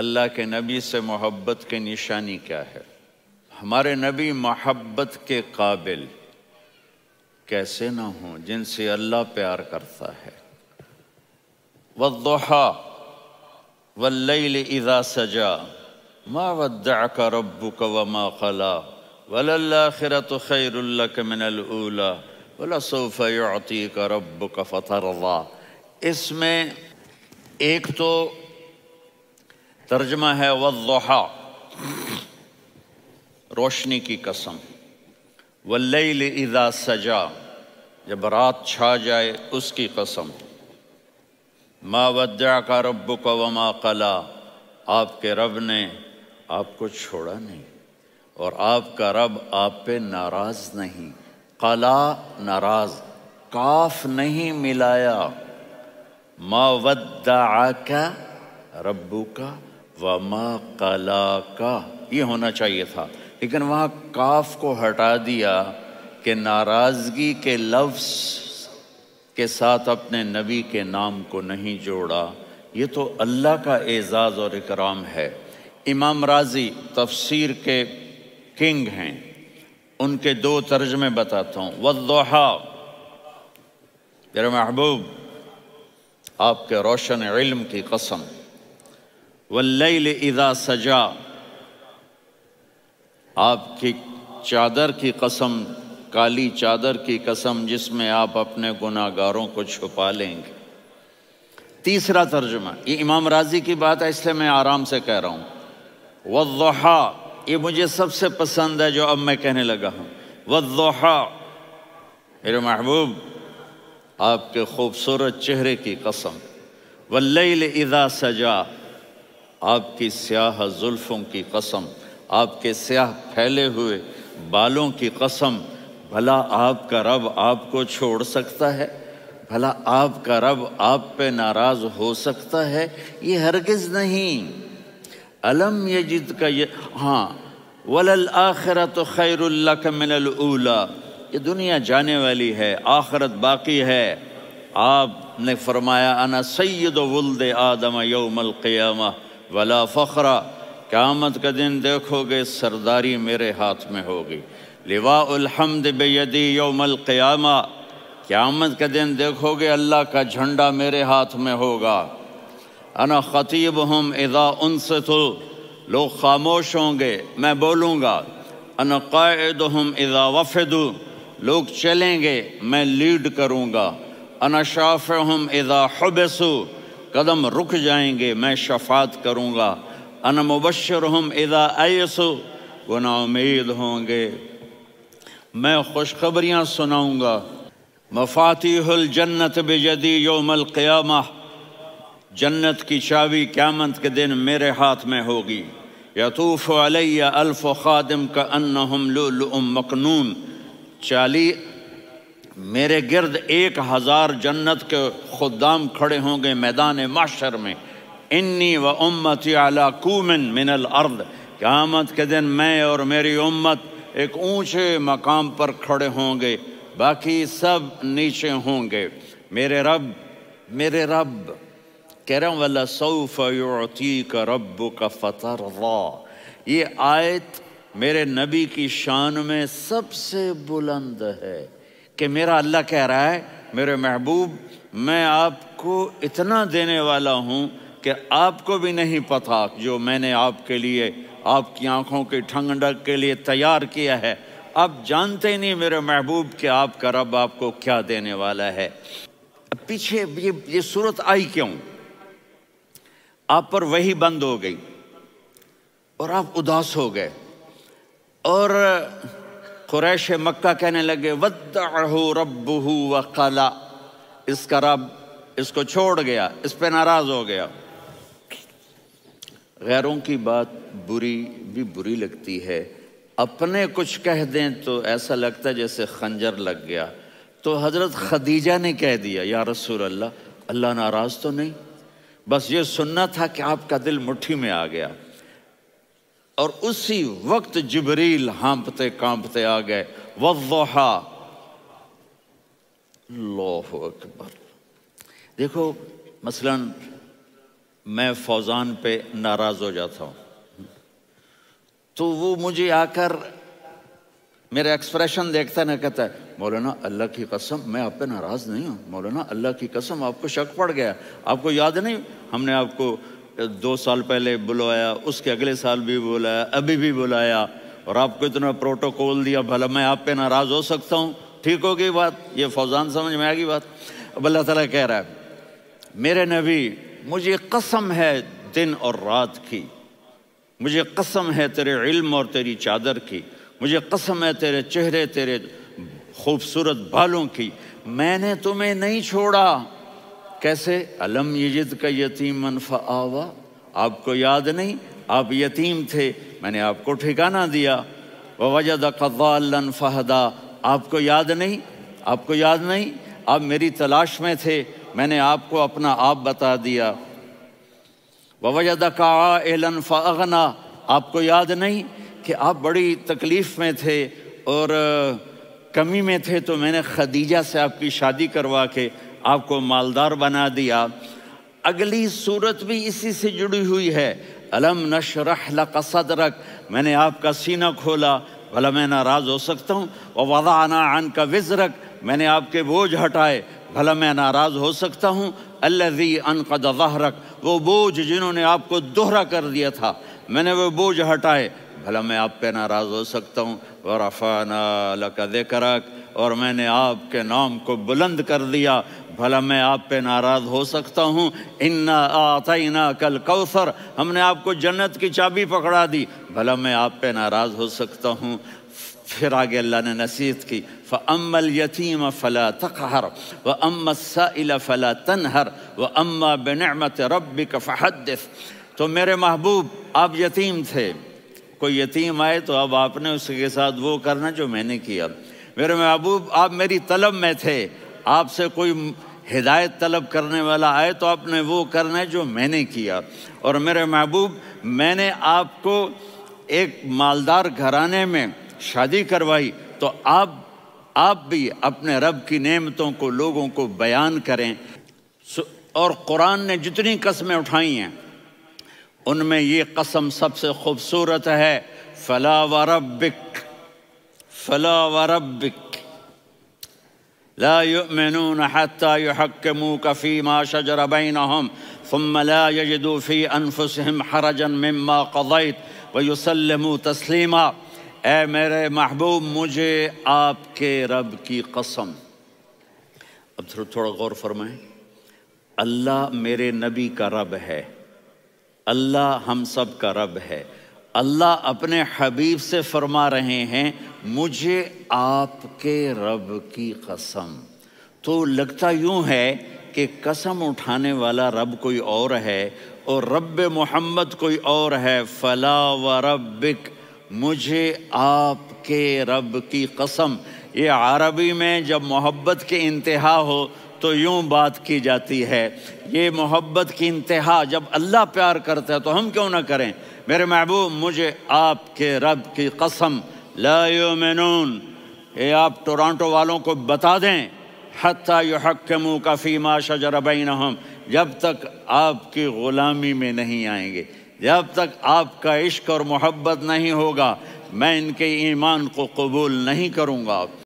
اللہ کے نبی سے محبت کی نشانی کیا ہے؟ ہمارے نبی محبت کے قابل کیسے نہ ہوں جن سے اللہ پیار کرتا ہے۔ والضحا واللیل اذا سجا، ما ودعك ربك وما قلا وللآخرة خير لك من الأولى ولسوف يعطيك ربك فترضى اس میں ایک تو ترجمہ ہے والضحا، روشنی کی قسم۔ واللیل اذا سجا، جب رات چھا جائے اس کی قسم۔ ما ودعك ربك وما قلا، آپ کے رب نے آپ کو چھوڑا نہیں، اور آپ کا رب آپ پہ ناراض نہیں۔ قلا، ناراض، کاف نہیں ملایا۔ ما ودعک ربک وما قلاک یہ ہونا چاہیے تھا۔ لیکن وہاں کاف کو ہٹا دیا کہ ناراضگی کے لفظ کے ساتھ اپنے نبی کے نام کو نہیں جوڑا۔ یہ تو اللہ کا اعزاز اور اکرام ہے۔ امام راضی تفسیر کے کنگ ہیں۔ ان کے دو ترجمے بتاتا ہوں۔ والضحا، میرے محبوب، آپ کے روشن علم کی قسم۔ واللیل اذا سجا۔ آپ کی چادر کی قسم، کالی چادر کی قسم، جس میں آپ اپنے گناہ گاروں کو چھپا لیں گے۔ تیسرا ترجمہ، یہ امام راضی کی بات ہے، اس لیے میں آرام سے کہہ رہا ہوں۔ والضحا، یہ مجھے سب سے پسند ہے جو اب میں کہنے لگا ہوں۔ والضحا، میرے محبوب، آپ کے خوبصورت چہرے کی قسم۔ واللیل اذا سجا۔ آپ کی سیاہ زلفوں کی قسم، آپ کے سیاہ پھیلے ہوئے بالوں کی قسم، بھلا آپ کا رب آپ کو چھوڑ سکتا ہے؟ بھلا آپ کا رب آپ پہ ناراض ہو سکتا ہے؟ یہ ہرگز نہیں۔ علم یجد کا یہ ہاں وَلَلْآخِرَةُ خَيْرُ لَكَ مِنَ الْأُولَى یہ دنیا جانے والی ہے، آخرت باقی ہے۔ آپ نے فرمایا، انا سید ولد آدم یوم القیامہ۔ ولا فخرہ قیامت کا دن دیکھو گے، سرداری میرے ہاتھ میں ہوگی۔ لواء الحمد بیدی یوم القیامہ، قیامت کا دن دیکھو گے، اللہ کا جھنڈا میرے ہاتھ میں ہوگا۔ انا خطیبہم اذا انستو لوگ خاموش ہوں گے، میں بولوں گا۔ انا قائدہم اذا وفدو، لوگ چلیں گے، میں لیڈ کروں گا۔ انا شافعہم اذا حبسو قدم رک جائیں گے، میں شفاعت کروں گا۔ انا مبشرہم اذا ایسو وہ نا امید ہوں گے۔ میں خوشخبریاں سناؤں گا۔ مفاتیح الجنت بجدی یوم القیامہ۔ جنت کی چاوی قیامت کے دن میرے ہاتھ میں ہوگی۔ یطوف علی الف خادم کا انہم لؤلؤ مکنون چالی میرے گرد ایک ہزار جنت کے خدام کھڑے ہوں گے میدان معاشر میں. انی و امتی علی کومن من الارض. قیامت کے دن میں اور میری امت ایک اونچے مقام پر کھڑے ہوں گے. باقی سب نیچے ہوں گے. میرے رب میرے رب کہہ رہا ہوں وَلَسَوْفَ يُعْتِيكَ رَبُّكَ فَتَرْضَى یہ آیت میرے نبی کی شان میں سب سے بلند ہے. کہ میرا اللہ کہہ رہا ہے، میرے محبوب، میں آپ کو اتنا دینے والا ہوں کہ آپ کو بھی نہیں پتا جو میں نے آپ کے لیے، آپ کی آنکھوں کی ٹھنڈک کے لیے تیار کیا ہے۔ آپ جانتے ہی نہیں میرے محبوب کہ آپ کا رب آپ کو کیا دینے والا ہے۔ پیچھے یہ یہ صورت آئی کیوں؟ آپ پر وہی بند ہو گئی اور آپ اداس ہو گئے۔ اور قریش مکہ کہنے لگے وَدَّعَهُ رَبُّهُ وَقَلَا اس کا رب اس کو چھوڑ گیا، اس پہ ناراض ہو گیا۔ غیروں کی بات بری بھی بری لگتی ہے۔ اپنے کچھ کہہ دیں تو ایسا لگتا ہے جیسے خنجر لگ گیا۔ تو حضرت خدیجہ نے کہہ دیا، یا رسول اللہ اللہ ناراض تو نہیں؟ بس یہ سننا تھا کہ آپ کا دل مٹھی میں آ گیا۔ اور اسی وقت جبریل ہانپتے کانپتے آ گئے۔ وضحا اللہ اکبر۔ دیکھو، مثلا میں فوزان پہ ناراض ہو جاتا ہوں۔ تو وہ مجھے آ کر میرا ایکسپریشن دیکھتا نہ کہتا ہے، مولانا، اللہ کی قسم، میں آپ پہ ناراض نہیں ہوں۔ مولانا، اللہ کی قسم، آپ کو شک پڑ گیا۔ آپ کو یاد نہیں؟ ہم نے آپ کو دو سال پہلے بلوایا اس کے اگلے سال بھی بلایا، ابھی بھی بلایا۔ اور آپ کو اتنا پروٹوکول دیا، بھلا میں آپ پہ ناراض ہو سکتا ہوں۔ ٹھیک ہوگی بات، یہ فوزان سمجھ میں آگی بات۔ اب اللہ تعالیٰ کہہ رہا ہے، میرے نبی، مجھے قسم ہے دن اور رات کی۔ مجھے قسم ہے تیرے علم اور تیری چادر کی۔ مجھے قسم ہے تیرے چہرے، تیرے خوبصورت بالوں کی۔ میں نے تمہیں نہیں چھوڑا۔ کیسے؟ علم یجد کا یتیم منفع آوا آپ کو یاد نہیں؟ آپ یتیم تھے، میں نے آپ کو ٹھکانہ دیا۔ وجد قضال فہدا، آپ کو یاد نہیں؟ آپ کو یاد نہیں؟ آپ میری تلاش میں تھے، میں نے آپ کو اپنا آپ بتا دیا۔ وجد کا فاغنا، آپ کو یاد نہیں کہ آپ بڑی تکلیف میں تھے اور کمی میں تھے تو میں نے خدیجہ سے آپ کی شادی کروا کے آپ کو مالدار بنا دیا۔ اگلی صورت بھی اسی سے جڑی ہوئی ہے۔ علم نشرح لک صدرک۔ میں نے آپ کا سینہ کھولا۔ بھلا میں ناراض ہو سکتا ہوں۔ وضعنا عنک وزرک۔ میں نے آپ کے بوجھ ہٹائے۔ بھلا میں ناراض ہو سکتا ہوں۔ الذی انقض ظہرک۔ وہ بوجھ جنہوں نے آپ کو دوہرا کر دیا تھا۔ میں نے وہ بوجھ ہٹائے۔ بھلا میں آپ پہ ناراض ہو سکتا ہوں۔ ورفعنا لک ذکرک۔ اور میں نے آپ کے نام کو بلند کر دیا، بھلا میں آپ پہ ناراض ہو سکتا ہوں۔ انا آتینا کل کوثر ہم نے آپ کو جنت کی چابی پکڑا دی۔ بھلا میں آپ پہ ناراض ہو سکتا ہوں۔ پھر آگے اللہ نے نصیحت کی، فَأَمَّا الْيَتِيمَ فَلَا تَقْحَرْ وَأَمَّا السَّائِلَ فَلَا تَنْهَرْ، وَأَمَّا بِنِعْمَةِ رَبِّكَ فَحَدِّث۔ تو میرے محبوب، آپ یتیم تھے۔ کوئی یتیم آئے تو اب آپ نے اس کے ساتھ وہ کرنا جو میں نے کیا۔ میرے محبوب، آپ میری طلب میں تھے۔ آپ سے کوئی ہدایت طلب کرنے والا آئے تو آپ نے وہ کرنا ہے جو میں نے کیا۔ اور میرے محبوب، میں نے آپ کو ایک مالدار گھرانے میں شادی کروائی تو آپ آپ بھی اپنے رب کی نعمتوں کو لوگوں کو بیان کریں۔ اور قرآن نے جتنی قسمیں اٹھائی ہیں، ان میں یہ قسم سب سے خوبصورت ہے، فلا وربک فلا وربک لا يؤمنون حتى يحكموك فيما شجر بينهم، ثم لا يجدوا في أنفسهم حرجا مما قضيت، ويسلموا تسليما. اے میرے محبوب، مجھے آپ کے رب کی قسم. اب تھوڑا تھوڑا غور فرمائیں. اللہ میرے نبی کا رب ہے. اللہ ہم سب کا رب ہے. اللہ اپنے حبیب سے فرما رہے ہیں، مجھے آپ کے رب کی قسم۔ تو لگتا یوں ہے کہ قسم اٹھانے والا رب کوئی اور ہے اور رب محمد کوئی اور ہے، فلا و ربک مجھے آپ کے رب کی قسم۔ یہ عربی میں جب محبت کے انتہا ہو تو یوں بات کی جاتی ہے، یہ محبت کی انتہا جب اللہ پیار کرتا ہے تو ہم کیوں نہ کریں؟ میرے محبوب، مجھے آپ کے رب کی قسم، لا یومنون اے آپ ٹورانٹو والوں کو بتا دیں، حتیٰ یحکمو کا فیما شجر بینہم۔ جب تک آپ کی غلامی میں نہیں آئیں گے، جب تک آپ کا عشق اور محبت نہیں ہوگا، میں ان کے ایمان کو قبول نہیں کروں گا۔